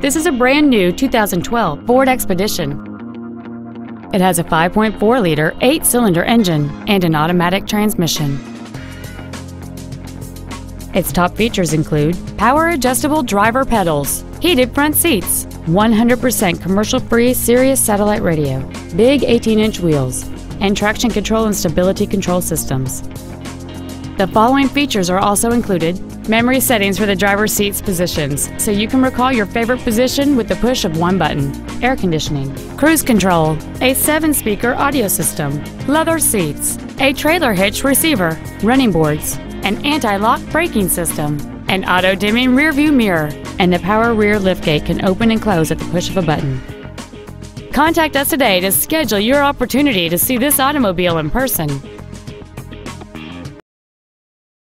This is a brand new 2012 Ford Expedition. It has a 5.4-liter, eight-cylinder engine and an automatic transmission. Its top features include power adjustable driver pedals, heated front seats, 100% commercial-free Sirius satellite radio, big 18-inch wheels, and traction control and stability control systems. The following features are also included memory settings for the driver's seat's positions, so you can recall your favorite position with the push of one button, air conditioning, cruise control, a seven speaker audio system, leather seats, a trailer hitch receiver, running boards, an anti lock braking system, an auto dimming rearview mirror, and the power rear liftgate can open and close at the push of a button. Contact us today to schedule your opportunity to see this automobile in person.